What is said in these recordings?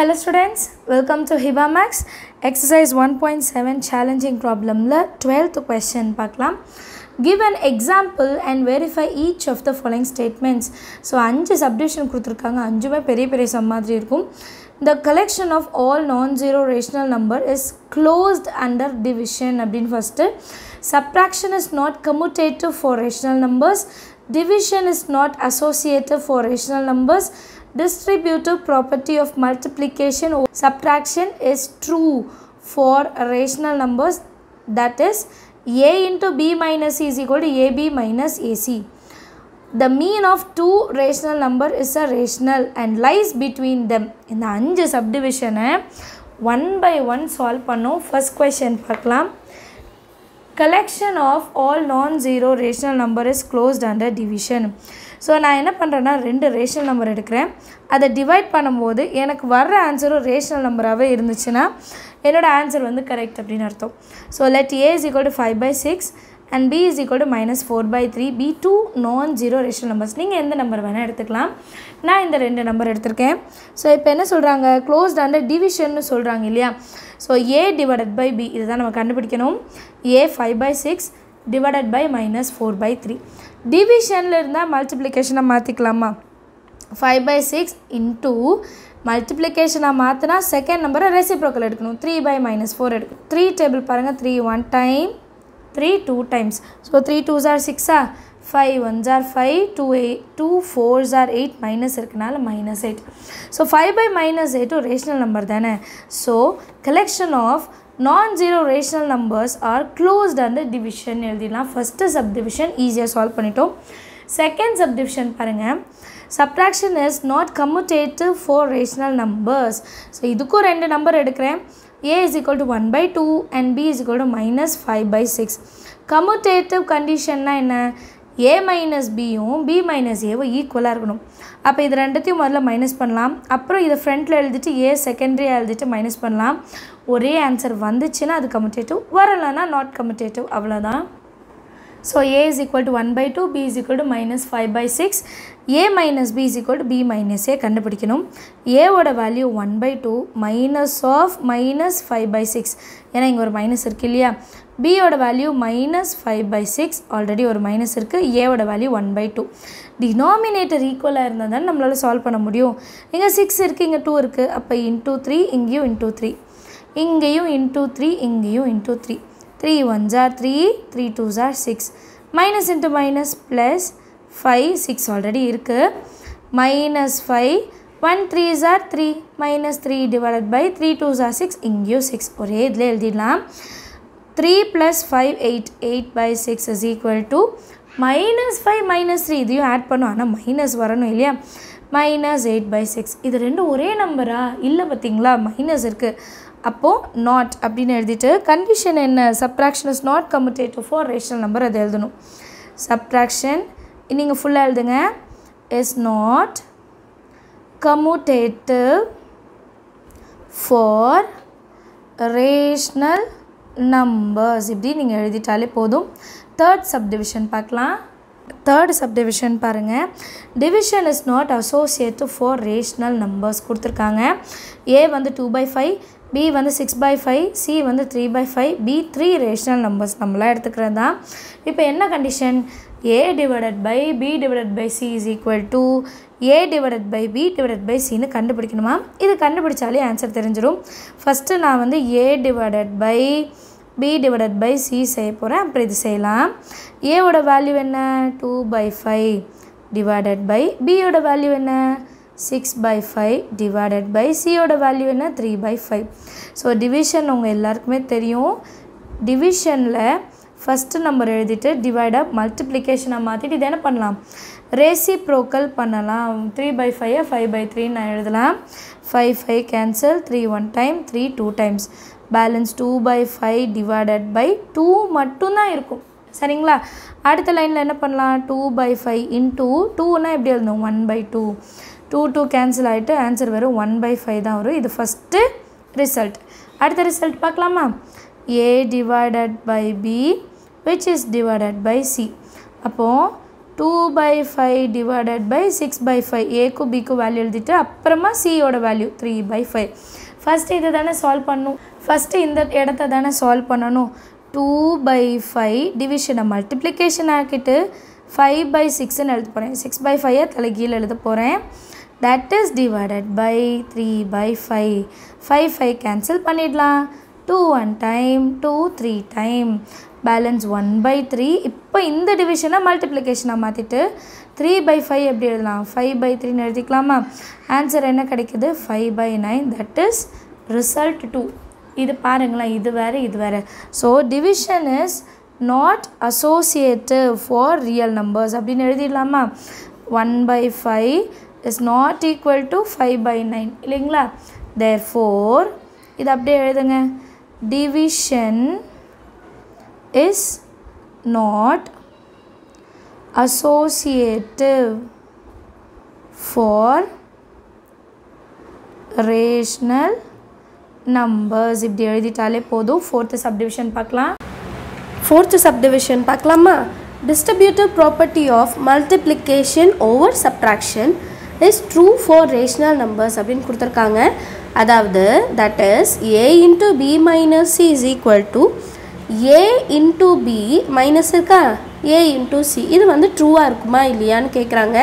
Hello students, welcome to Hiba Max exercise 1.7 challenging problemல 12th question பார்க்கலாம் give an example and verify each of the following statements so அஞ்சு subdivision கொடுத்துருக்காங்க அஞ்சுமே பெரிய பெரிய sum மாதிரி இருக்கும் the collection of all non-zero rational number is closed under division அப்படின்னு first subtraction is not commutative for rational numbers division is not associative for rational numbers distributive property of multiplication or subtraction is true for rational numbers that is a into b minus c is equal to ab minus ac the mean of two rational number is a rational and lies between them இந்த அஞ்சு சப்டிவிஷனை one by one Sal பண்ணோம் first question பார்க்கலாம் collection of all non-zero rational number is closed under division So நான் என்ன பண்ணுறேன்னா ரெண்டு rational number எடுக்கிறேன். அதை டிவைட் பண்ணும்போது எனக்கு வர்ற ஆன்சரும் ரேஷனல் நம்பராகவே இருந்துச்சுன்னா என்னோடய ஆன்சர் வந்து கரெக்ட் அப்படின்னு அர்த்தம். So let A is equal to five by six and B is equal to minus four by three be two non zero rational numbers நீங்கள் எந்த நம்பர் வேணால் எடுத்துக்கலாம். நான் இந்த ரெண்டு நம்பர் எடுத்திருக்கேன். ஸோ இப்போ என்ன சொல்கிறாங்க க்ளோஸ்ட் அண்டர் டிவிஷன்னு சொல்கிறாங்க இல்லையா? So A divided by B இதுதான் நம்ம கண்டுபிடிக்கணும். A five by six divided by minus four by three டிவிஷனில் இருந்தால் மல்டிப்ளிகேஷனை மாற்றிக்கலாமா ஃபைவ் பை சிக்ஸ் இன்டூ மல்டிப்ளிகேஷனாக மாற்றினா செகண்ட் நம்பரை ரெசிப்ரோக்கல் எடுக்கணும். த்ரீ பை மைனஸ் ஃபோர் எடுக்கணும். த்ரீ டேபிள் பாருங்கள் three one time three two times so three two jar சிக்ஸா five one jar five two eight two four jar eight minus இருக்கனால minus eight so five by minus எயிட்டும் rational number தானே? So collection of non zero rational numbers are closed under division எழுதிடலாம். First subdivision ஈஸியாக solve பண்ணிட்டோம். Second subdivision பாருங்கள் subtraction is not commutative for rational numbers so இதுக்கும் ரெண்டு number எடுக்கிறேன். A is equal to 1 by 2 and b is equal to minus 5 by 6 commutative conditionனா என்ன? A minus பியும் பி மைனஸ் ஏவும் ஈக்குவலாக இருக்கணும். அப்போ இது ரெண்டுத்தையும் முதல்ல மைனஸ் பண்ணலாம். அப்புறம் இதை ஃப்ரண்ட்டில் எழுதிட்டு ஏ செகண்டரியாக எழுதிட்டு மைனஸ் பண்ணலாம். ஒரே ஆன்சர் வந்துச்சுன்னா அது கம்யூட்டேட்டிவ் வரலைன்னா நாட் கம்யூட்டேட்டிவ் அவ்வளோதான் so A is equal to one by two B is equal to minus five by six A minus B is equal to B minus A கண்டுபிடிக்கணும். ஏவோட value one by two minus of minus five by six ஏன்னா இங்கே ஒரு minus இருக்குது இல்லையா? பியோட value minus five by six already ஒரு minus இருக்குது ஏவோட value one by two denominator ஈக்குவலாக இருந்தால் தான் நம்மளால் சால்வ் பண்ண முடியும். இங்கே சிக்ஸ் இருக்குது இங்கே டூ இருக்குது அப்போ இன்டூ த்ரீ இங்கேயும் இன்டூ த்ரீ இங்கேயும் இன்டூ த்ரீ இங்கேயும் இன்டூ த்ரீ த்ரீ ஒன் ஜார் three three two jar six minus into minus plus five six already இருக்குது minus five one three jar three minus three divided by three two jar six இங்கேயும் six ஒரே இதில் எழுதிடலாம். Three plus five eight eight by six is equal to minus five minus three இதையும் add பண்ணும். ஆனால் minus வரணும் இல்லையா? Minus eight by six இது ரெண்டும் ஒரே நம்பரா இல்லை பார்த்தீங்களா? மைனஸ் இருக்குது அப்போது நாட் அப்படின்னு எழுதிட்டு கண்டிஷன் என்ன? Subtraction is not commutative for rational number அது எழுதணும். சப்ராக்ஷன் நீங்கள் ஃபுல்லாக எழுதுங்க. Is not commutative for rational numbers இப்படி நீங்கள் எழுதிட்டாலே போதும். தேர்ட் சப்டிவிஷன் பார்க்கலாம். தேர்ட் சப்டிவிஷன் பாருங்கள் division is not associative for rational numbers கொடுத்துருக்காங்க. ஏ வந்து டூ பை ஃபைவ் பி வந்து சிக்ஸ் பை ஃபைவ் சி வந்து three by five be three rational numbers நம்மளாம் எடுத்துக்கிறது தான் இப்போ என்ன condition A divided by B divided by C is equal to A divided by B divided by சின்னு கண்டுபிடிக்கணுமா இது கண்டுபிடிச்சாலே ஆன்சர் தெரிஞ்சிடும். ஃபஸ்ட்டு நான் வந்து A divided by B divided by C செய்ய போகிறேன் அப்புறம் இது செய்யலாம். ஏவோட வேல்யூ என்ன? Two by five divided by பியோட வேல்யூ என்ன? Six by five divided by சியோட வேல்யூ என்ன? Three by five so division உங்கள் எல்லாருக்குமே தெரியும். டிவிஷனில் ஃபஸ்ட்டு நம்பர் எழுதிட்டு டிவைடாக மல்டிப்ளிகேஷனை மாற்றிட்டு இது என்ன பண்ணலாம்? ரேசி ப்ரோக்கல் பண்ணலாம். த்ரீ பை ஃபைவை ஃபைவ் பை த்ரீன்னு நான் எழுதலாம். Five five cancel three one time three two times balance two by five divided by two மட்டும்தான் இருக்கும். சரிங்களா? அடுத்த லைனில் என்ன பண்ணலாம்? டூ பை ஃபைவ் இன்டூ டூன்னா எப்படி எழுதணும்? One by two two two cancel ஆகிட்டு ஆன்சர் வரும் ஒன் பை ஃபைவ் தான் வரும். இது ஃபஸ்ட்டு ரிசல்ட் அடுத்த ரிசல்ட் பார்க்கலாமா? A divided by B which is divided by C அப்போது two by five divided by six by five ஏக்கு பிக்கு வேல்யூ எழுதிட்டு அப்புறமா சியோட value three by five first இதை தானே சால்வ் பண்ணணும் ஃபஸ்ட்டு இந்த இடத்த தானே சால்வ் பண்ணணும். டூ பை ஃபைவ் டிவிஷனை மல்டிப்ளிகேஷன் ஆக்கிட்டு ஃபைவ் பை சிக்ஸ்ன்னு எழுத போகிறேன் சிக்ஸ் பை ஃபைவை தலைகீழ் எழுத போகிறேன் that is divided by three by five five five cancel பண்ணிடலாம். Two one time two three time balance one by three இப்போ இந்த டிவிஷனை மல்டிப்ளிகேஷனாக மாற்றிட்டு த்ரீ பை ஃபைவ் எப்படி எழுதலாம்? ஃபைவ் பை த்ரீன்னு எழுதிக்கலாமா? ஆன்சர் என்ன கிடைக்குது? Five by nine that is result two இது பாருங்களேன் இது வேறு இது வேறு. So division is not associative for real numbers அப்படின்னு எழுதிடலாமா? One by five is not equal to five by nine இல்லைங்களா? தேர் ஃபோர் இது அப்படியே எழுதுங்க. Division is not associative for rational numbers இப்படி எழுதிட்டாலே போதும் ஃபோர்த்து சப்டிவிஷன் பார்க்கலாம் ஃபோர்த்து சப்டிவிஷன் பார்க்கலாமா distributive property of multiplication over subtraction is true for rational numbers அப்படின்னு கொடுத்துருக்காங்க அதாவது that is A into B minus C is equal to A into B minus இருக்கா? A into C இது வந்து ட்ரூவாக இருக்குமா இல்லையான்னு கேட்குறாங்க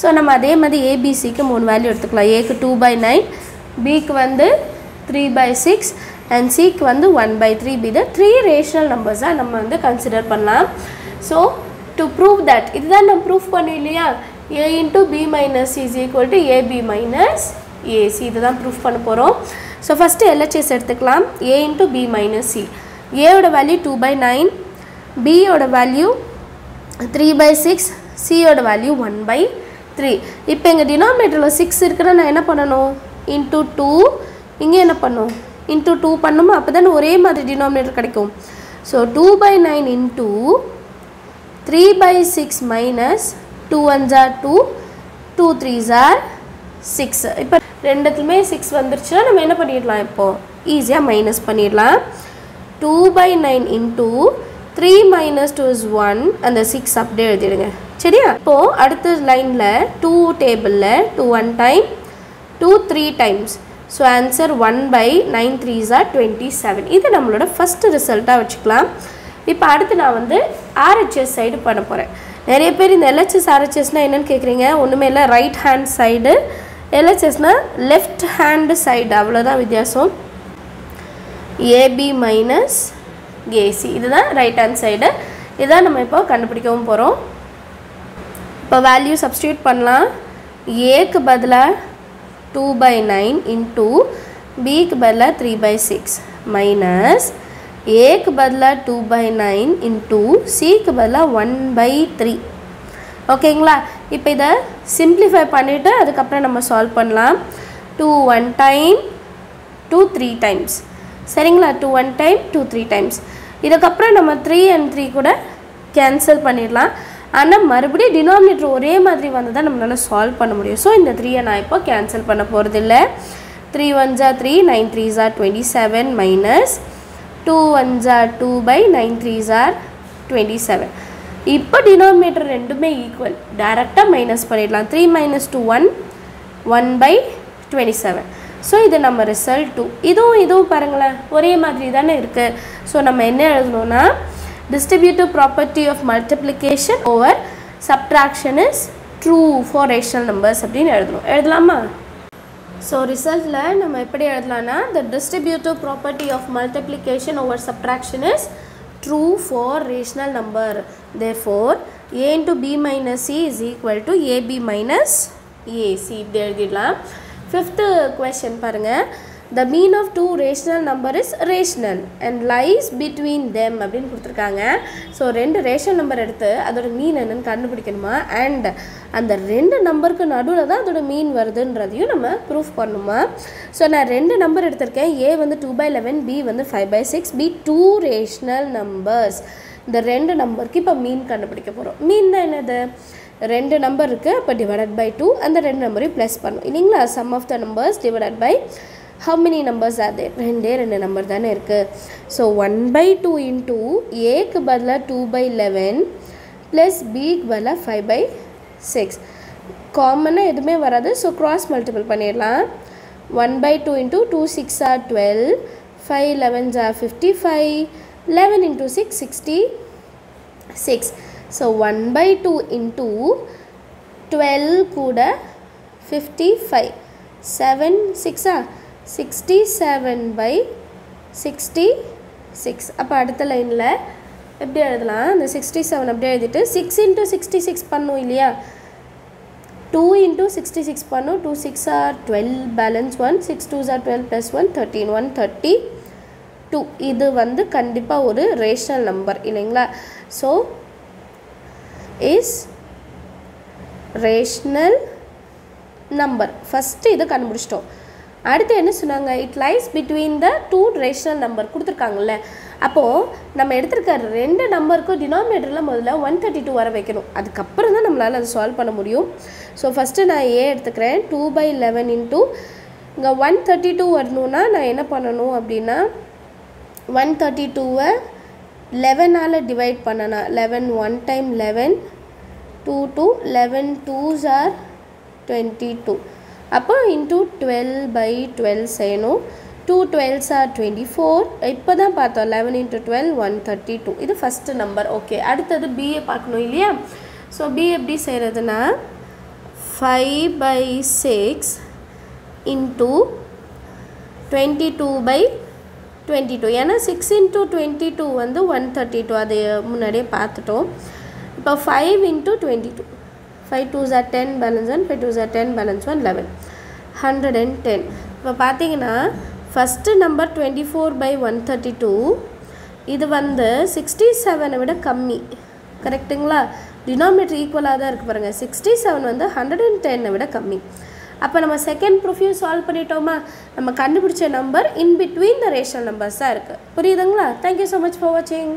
ஸோ நம்ம அதே மாதிரி ஏபிசிக்கு மூணு வேல்யூ எடுத்துக்கலாம். ஏக்கு டூ பை நைன் பிக்கு வந்து த்ரீ பை சிக்ஸ் அண்ட் சிக்கு வந்து one by three be the three rational நம்பர்ஸாக நம்ம வந்து கன்சிடர் பண்ணலாம். ஸோ டு ப்ரூவ் தட் இதுதான் நம்ம ப்ரூஃப் பண்ணோம் இல்லையா? A into B minus is equal to AB minus AC இதுதான் ப்ரூஃப் பண்ண போகிறோம் ஸோ ஃபஸ்ட்டு எல்ஹெச்எஸ் எடுத்துக்கலாம். A into B minus C ஏயோட value two by nine பியோட வேல்யூ த்ரீ பை சிக்ஸ் சியோட வேல்யூ ஒன் பை த்ரீ இப்போ எங்கள் டினாமினேட்டரில் six இருக்குன்னா நான் என்ன பண்ணணும்? இன்ட்டு டூ இங்கே என்ன பண்ணும்? இன்ட்டு டூ பண்ணுமா? அப்போ தானே ஒரே மாதிரி டினாமினேட்டர் கிடைக்கும். So two by nine into three by six minus two one are two two three are six இப்போ ரெண்டுத்துலையுமே சிக்ஸ் வந்துருச்சுன்னா நம்ம என்ன பண்ணிடலாம் இப்போது ஈஸியாக மைனஸ் பண்ணிடலாம். Two by nine into three minus two is one அந்த சிக்ஸ் அப்படியே எழுதிடுங்க. சரியா? இப்போது அடுத்த லைனில் டூ டேபிளில் two one time two three times so answer one by nine த்ரீஸா twenty seven இது நம்மளோட ஃபஸ்ட்டு ரிசல்ட்டாக வச்சுக்கலாம். இப்போ அடுத்து நான் வந்து ஆர்ஹெச்எஸ் சைடு பண்ண போகிறேன் நிறைய பேர் இந்த எல்ஹெச்எஸ் ஆர்ஹெச்எஸ்னால் என்னென்னு கேட்குறீங்க ஒன்றுமே இல்லை ரைட் ஹேண்ட் சைடு எல்ஹெச்எஸ்னால் லெஃப்ட் ஹேண்டு சைடு அவ்வளோதான் வித்தியாசம். ஏபி மைனஸ் ஏசி இதுதான் ரைட் ஹேண்ட் சைடு இதான் நம்ம இப்போ கண்டுபிடிக்கவும் போகிறோம் இப்போ வேல்யூ சப்ஸ்டியூட் பண்ணலாம். ஏக்கு பதிலாக டூ பை நைன் இன்டூ பிக்கு பதிலாக த்ரீ பை சிக்ஸ் மைனஸ் ஏக்கு பதிலாக டூ பை நைன் இன்டூ சிக்கு பதிலாக ஒன் பை த்ரீ ஓகேங்களா? இப்போ இதை சிம்ப்ளிஃபை பண்ணிவிட்டு அதுக்கப்புறம் நம்ம சால்வ் பண்ணலாம். Two one time two three times சரிங்களா? Two one time two three times இதுக்கப்புறம் நம்ம த்ரீ அண்ட் த்ரீ கூட கேன்சல் பண்ணிடலாம். ஆனால் மறுபடியும் டினாமினேட்டர் ஒரே மாதிரி வந்து தான் நம்மளால் சால்வ் பண்ண முடியும். ஸோ இந்த த்ரீயை நான் இப்போ கேன்சல் பண்ண போகிறதில்ல three one are three nine three are twenty seven minus two one are two by nine three are twenty seven இப்போ டினாமினேட்டர் ரெண்டுமே ஈக்குவல் டேரெக்டாக மைனஸ் பண்ணிடலாம். Three minus two one one by twenty seven so இது நம்ம result two இதுவும் இதுவும் பாருங்களேன் ஒரே மாதிரி தானே இருக்குது ஸோ நம்ம என்ன எழுதணும்னா distributive property of multiplication over subtraction is true for rational numbers அப்படின்னு எழுதணும் எழுதலாமா ஸோ ரிசல்ட்டில் நம்ம எப்படி எழுதலாம்னா the distributive property of multiplication over subtraction is true for rational number therefore A into B minus C is equal to AB minus AC இப்படி எழுதிடலாம் fifth question பாருங்கள் the mean of two rational number is rational and lies between them அப்படின்னு கொடுத்துருக்காங்க. So ரெண்டு rational number எடுத்து அதோட மீன் என்னன்னு கண்டுபிடிக்கணுமா? And அந்த ரெண்டு நம்பருக்கு நடுவில் தான் அதோட மீன் வருதுன்றதையும் நம்ம ப்ரூஃப் பண்ணணுமா ஸோ நான் ரெண்டு நம்பர் எடுத்திருக்கேன். ஏ வந்து டூ பை லெவன் பி வந்து five by six be two rational numbers இந்த ரெண்டு நம்பருக்கு இப்போ மீன் கண்டுபிடிக்க போகிறோம் மீன் தான் என்னது? ரெண்டு நம்பர் இருக்குது அப்போ டிவைடட் பை டூ அந்த ரெண்டு நம்பரையும் ப்ளஸ் பண்ணும். இல்லைங்களா? Sum of the numbers divided by how many numbers அது ரெண்டே ரெண்டு நம்பர் தானே இருக்குது so one by two into ஏக்கு பதிலாக டூ பை லெவன் ப்ளஸ் பிக்கு பதிலாக ஃபைவ் பை சிக்ஸ் காமனாக எதுவுமே வராது. ஸோ க்ராஸ் மல்டிபிள் பண்ணிடலாம். One by two into two six are twelve five elevens are fifty five eleven into six sixty six so one by two into twelve கூட fifty five seven சிக்ஸா sixty seven by sixty six அப்போ அடுத்த லைனில் எப்படி எழுதலாம்? அந்த sixty seven அப்படியே எழுதிட்டு சிக்ஸ் இன்ட்டு சிக்ஸ்டி சிக்ஸ் பண்ணும் இல்லையா? டூ இன்ட்டு சிக்ஸ்டி சிக்ஸ் பண்ணும். Two six are twelve balance one six two are twelve plus one thirteen one thirty two இது வந்து கண்டிப்பாக ஒரு ரேஷனல் நம்பர் இல்லைங்களா? So is rational number first இதை கண்டுபிடிச்சிட்டோம். அடுத்து என்ன சொன்னாங்க? It lies between the two rational number கொடுத்துருக்காங்கல்ல. அப்போது நம்ம எடுத்திருக்க ரெண்டு நம்பருக்கும் டினாமினேட்டரில் முதல்ல ஒன் தேர்ட்டி டூ வர வைக்கணும். அதுக்கப்புறம் தான் நம்மளால் அதை சால்வ் பண்ண முடியும். ஸோ ஃபஸ்ட்டு நான் ஏ எடுத்துக்கிறேன். டூ பை லெவன் இன்ட்டு இங்கே ஒன் தேர்ட்டி டூ வரணுன்னா நான் என்ன பண்ணணும் அப்படின்னா ஒன் தேர்ட்டி டூவை லெவனால் டிவைட் பண்ணணும் eleven one time eleven two two eleven twos are twenty two அப்போ இன்ட்டு டுவெல் பை டுவெல் செய்யணும். Two twelves are twenty four இப்போ தான் பார்த்தோம் eleven into twelve one thirty two இது ஃபஸ்ட்டு நம்பர் ஓகே அடுத்தது பிஏ பார்க்கணும் இல்லையா? ஸோ பி எப்படி செய்கிறதுனா five by six into twenty two by twenty two ஏன்னா சிக்ஸ் இன்ட்டு டுவெண்ட்டி டூ வந்து ஒன் தேர்ட்டி டூ அது முன்னாடியே பார்த்துட்டோம். இப்போ five into twenty two five two are ten balance one five two are ten balance one eleven hundred and ten இப்போ பார்த்தீங்கன்னா first number twenty four by one thirty two இது வந்து sixty செவனை விட கம்மி. கரெக்டுங்களா டினாமினேட்டர் ஈக்குவலாக தான் இருக்குது பாருங்கள் சிக்ஸ்டி செவன் வந்து ஹண்ட்ரட் அண்ட் டென்னை விட கம்மி. அப்போ நம்ம செகண்ட் ப்ரூஃபையும் சால்வ் பண்ணிட்டோமா? நம்ம கண்டுபிடிச்ச number in between the rational நம்பர்ஸாக இருக்குது புரியுதுங்களா? தேங்க்யூ ஸோ மச் ஃபார் வாட்சிங்